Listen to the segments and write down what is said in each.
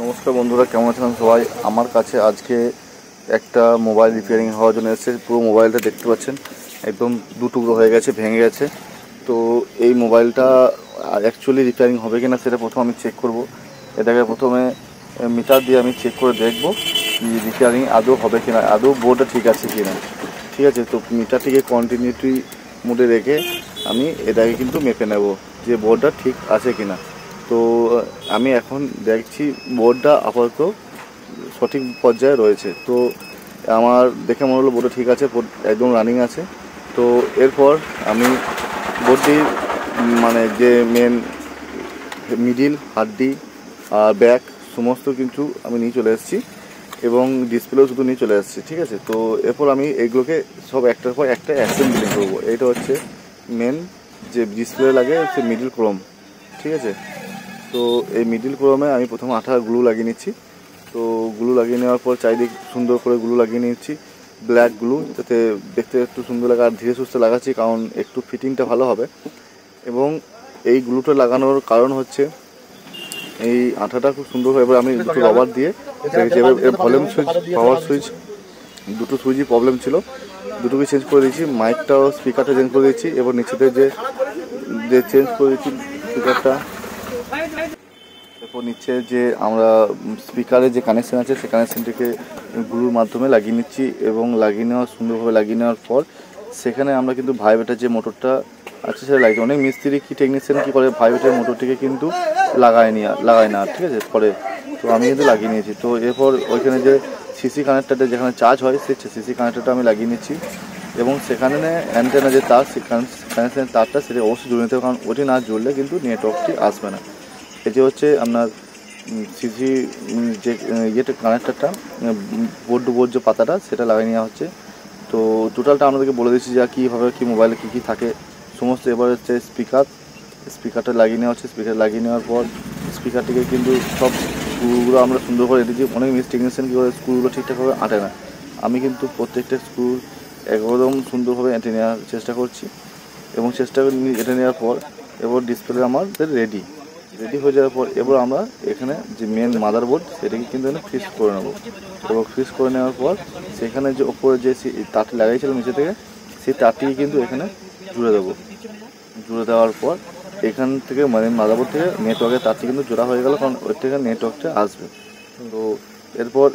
নমস্কার বন্ধুরা, কেমন আছেন সবাই? আমার কাছে আজকে একটা মোবাইল রিপেয়ারিং হওয়ার জন্য এসেছে। পুরো মোবাইলটা দেখতে পাচ্ছেন, একদম দু টুকরো হয়ে গেছে, ভেঙে গেছে। তো এই মোবাইলটা অ্যাকচুয়ালি রিপেয়ারিং হবে কি না সেটা প্রথম আমি চেক করব। এটাকে প্রথমে মিটার দিয়ে আমি চেক করে দেখব যে রিপেয়ারিং আদৌ হবে কি না আদৌ বোর্ডটা ঠিক আছে কি না ঠিক আছে, তো মিটারটিকে কন্টিনিউটি মোডে রেখে আমি এটাকে কিন্তু মেপে নেব যে বোর্ডটা ঠিক আছে কিনা। তো, আমি এখন দেখছি বোর্ডটা আপাতত সঠিক পর্যায়ে রয়েছে। তো, আমার দেখে মনে হলো বোর্ডটা ঠিক আছে একদম রানিং আছে। তো, এরপর আমি বোর্ডটির মানে যে মেন মিডিল হাড্ডি আর ব্যাক সমস্ত কিছু আমি নিয়ে চলে এসেছি এবং ডিসপ্লেও শুধু নিয়ে চলে এসেছি, ঠিক আছে? তো, এরপর আমি এগুলোকে সব একটার পর একটা অ্যাসেম্বলি করব। এটা হচ্ছে মেন যে ডিসপ্লে লাগে, হচ্ছে মিডিল ক্রোম ঠিক আছে? তো এই মিডিল ক্রোমে আমি প্রথম আঠা গ্লু লাগিয়ে নিচ্ছি। তো গ্লু লাগিয়ে নেওয়ার পর চারিদিক সুন্দর করে গ্লু লাগিয়ে নিচ্ছি। ব্ল্যাক গ্লু যাতে দেখতে একটু সুন্দর লাগে আর ধীরে সুস্থে লাগাচ্ছি, কারণ একটু ফিটিংটা ভালো হবে। এবং এই গ্লুটা লাগানোর কারণ হচ্ছে, এই আঠাটা খুব সুন্দর হয়, এবার আমি দুটো রবার দিয়ে ভলিউম সুইচ পাওয়ার সুইচ দুটো সুইচই প্রবলেম ছিল। দুটোকে চেঞ্জ করে দিয়েছি মাইকটাও স্পিকারটা চেঞ্জ করে দিয়েছি, এবার নিচেতে যে যে চেঞ্জ করে দিয়েছি স্পিকারটা এরপর নিচ্ছে যে আমরা স্পিকারে যে কানেকশন আছে সেই কানেকশনটিকে গ্লুর মাধ্যমে লাগিয়ে নিচ্ছি এবং লাগিয়ে নেওয়া সুন্দরভাবে লাগিয়ে নেওয়ার পর সেখানে আমরা কিন্তু ভাইবেটার যে মোটরটা আছে সেটা লাগিয়ে অনেক মিস্ত্রি কি টেকনিশিয়ান কী করে ভাইবেটার মোটরটিকে কিন্তু লাগায় নিয়ে, লাগায় না, ঠিক আছে? পরে তো আমি কিন্তু লাগিয়ে নিয়েছি। তো এরপর ওইখানে যে সিসি কানেক্টারটা যেখানে চার্জ হয়, সেই সিসি কানেক্টারটা আমি লাগিয়ে নিচ্ছি এবং সেখানে অ্যান্টেনা যে তার সেই কানেকশনের তারটা সেটা অবশ্যই জুড়ে নিতে হবে, কারণ ওটি না জুড়লে কিন্তু নেটওয়ার্কটি আসবে না। এটি হচ্ছে আপনার সিসি যে ইয়েটা কানেক্টারটা বোর্ড টু বোর্ড যে পাতাটা, সেটা লাগিয়ে নেওয়া হচ্ছে। তো টোটালটা আপনাদেরকে বলে দিচ্ছি যে কীভাবে কী মোবাইলে কী কী থাকে। সমস্ত এবার হচ্ছে স্পিকার স্পিকারটা লাগিয়ে নেওয়া হচ্ছে। স্পিকার লাগিয়ে নেওয়ার পর স্পিকারটিকে কিন্তু সব স্ক্রুগুলো আমরা সুন্দর করে রেখেছি অনেক মিস টেকনিশিয়ান কী করে স্ক্রুগুলো ঠিকঠাকভাবে আঁটে না। আমি কিন্তু প্রত্যেকটা স্ক্রু একদম সুন্দরভাবে এঁটে নেওয়ার চেষ্টা করছি। এবং চেষ্টা করে এঁটে নেওয়ার পর এবার ডিসপ্লে আমাদের রেডি রেডি হয়ে যাওয়ার পর এবার আমরা এখানে যে মেন মাদার বোর্ড সেটাকে কিন্তু এখানে ফিক্স করে নেব। এবং ফিক্স করে নেওয়ার পর সেখানে যে ওপরে যে তারটি লাগাইছিলাম নিচে থেকে সেই তারটিকে কিন্তু এখানে জুড়ে দেবো। জুড়ে দেওয়ার পর এখান থেকে মানে মাদারবোর্ড থেকে নেটওয়ার্কের তারটি কিন্তু জোড়া হয়ে গেল কারণ ওর থেকে নেটওয়ার্কটা আসবে। তো এরপর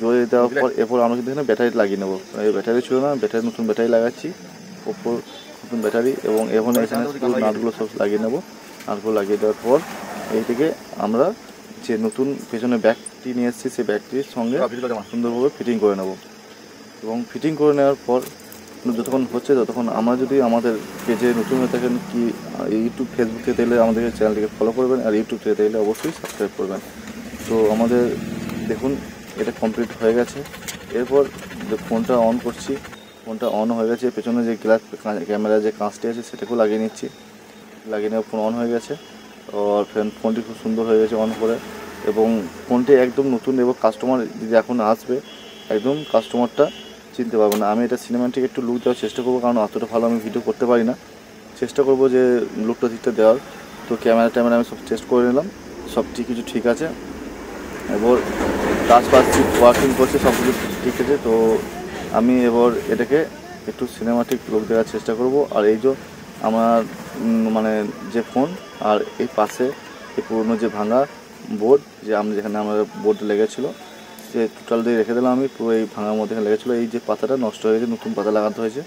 জুড়ে দেওয়ার পর এরপর আমরা কিন্তু এখানে ব্যাটারি লাগিয়ে নেব। এই ব্যাটারি ছিল না ব্যাটারি নতুন ব্যাটারি লাগাচ্ছি। ওপর নতুন ব্যাটারি এবং এখন এখানে নাটগুলো সব লাগিয়ে নেব। নাটগুলো লাগিয়ে দেওয়ার পর এই থেকে আমরা যে নতুন পেছনে ব্যাগটি নিয়ে এসেছি সেই ব্যাগটির সঙ্গে সুন্দরভাবে ফিটিং করে নেব। এবং ফিটিং করে নেওয়ার পর যতক্ষণ হচ্ছে ততক্ষণ আমরা যদি আমাদের পেজে নতুন হয়ে থাকেন কি ইউটিউব ফেসবুক থেকে এলে আমাদের চ্যানেলটিকে ফলো করবেন আর ইউটিউব থেকে এলে অবশ্যই সাবস্ক্রাইব করবেন। তো আমাদের দেখুন এটা কমপ্লিট হয়ে গেছে। এরপর যে ফোনটা অন করছি ফোনটা অন হয়ে গেছে। পেছনে যে গ্লাস ক্যামেরা যে কাঁচটি আছে সেটাকেও লাগিয়ে নিচ্ছি। লাগিয়ে নেওয়া ফোন অন হয়ে গেছে। আর ফ্যান ফোনটি খুব সুন্দর হয়ে গেছে অন করে এবং ফোনটি একদম নতুন এবং কাস্টমার যদি এখন আসবে, একদম কাস্টমারটা চিনতে পারব না। আমি এটা সিনেমাটিকে একটু লুক দেওয়ার চেষ্টা করব, কারণ অতটা ভালো আমি ভিডিও করতে পারি না। চেষ্টা করব যে লুকটা ঠিকটা দেওয়ার। তো ক্যামেরা ট্যামেরা আমি সব টেস্ট করে নিলাম, সব ঠিক কিছু ঠিক আছে। এবার টাচ পাস ওয়ার্কিং করছে, সব কিছু ঠিক আছে। তো আমি এবার এটাকে একটু সিনেমাটিক লুক দেওয়ার চেষ্টা করব। আর এই যে আমার মানে যে ফোন আর এই পাশে এই পুরনো যে ভাঙা বোর্ড, যে আমি, যেখানে আমার বোর্ড লেগেছিলো সে টোটাল দিয়ে রেখে দিলাম আমি, পুরো এই ভাঙার মধ্যে লেগেছিলো। এই যে পাতাটা নষ্ট হয়ে গেছে, নতুন পাতা লাগাতে হয়েছে।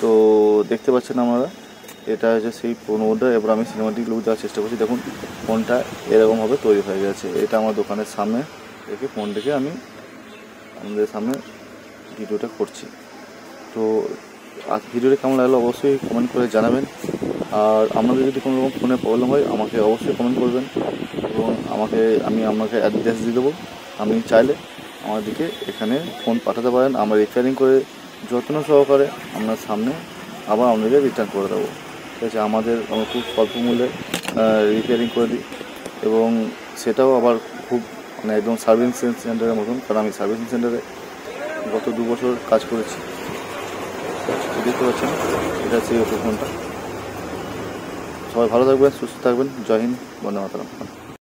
তো দেখতে পাচ্ছেন আমরা এটা হচ্ছে সেই পুরনো বোর্ডটা। এবার আমি সিনেমাটিক লুক দেওয়ার চেষ্টা করছি। দেখুন, ফোনটা এরকমভাবে তৈরি হয়ে গেছে। এটা আমার দোকানের সামনে রেখে ফোন ফোনটাকে আমি আমাদের সামনে ভিডিওটা করছি। তো আজ ভিডিওটা কেমন লাগল অবশ্যই কমেন্ট করে জানাবেন। আর আপনাদের যদি কোনো রকম ফোনে প্রবলেম হয়, আমাকে অবশ্যই কমেন্ট করবেন এবং আমাকে, আমি আপনাকে অ্যাড্রেস দিয়ে দেবো। আপনি চাইলে আমাদেরকে এখানে ফোন পাঠাতে পারেন। আমরা রিপেয়ারিং করে যত্ন সহকারে আপনার সামনে আবার আপনাদেরকে রিটার্ন করে দেবো। ঠিক আছে, আমাদের আমরা খুব স্বল্প মূল্যে রিপেয়ারিং করে দিই এবং সেটাও আবার খুব মানে একদম সার্ভিসিং সেন্টারের মতন, কারণ আমি সার্ভিসিং সেন্টারে গত দু বছর কাজ করেছি। দেখতে পাচ্ছেন এটা এই ফোনটা সবাই ভালো থাকবেন সুস্থ থাকবেন জয় হিন্দ বন্দে মাতারাম